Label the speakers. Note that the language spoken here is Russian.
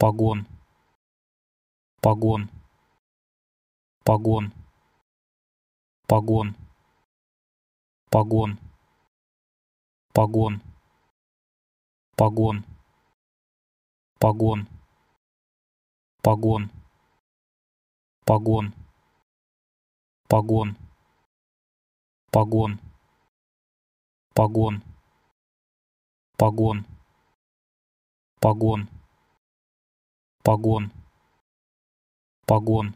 Speaker 1: погон погон погон погон погон погон погон погон погон погон погон погон погон погон погон погон. Погон